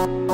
Oh,